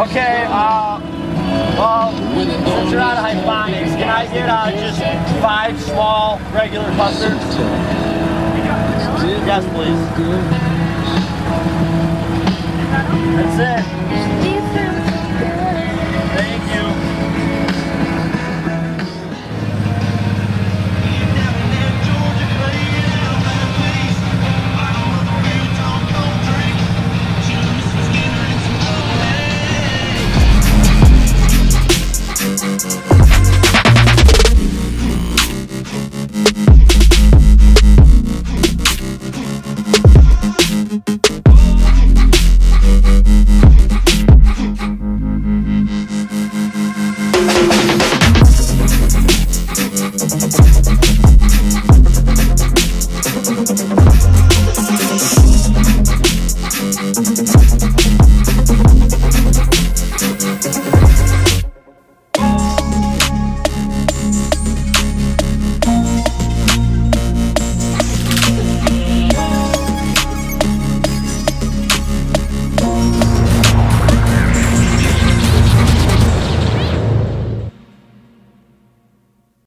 Okay, uh, well, since you're out of Hifonics, can I get uh, just five small regular custards? Yes, please.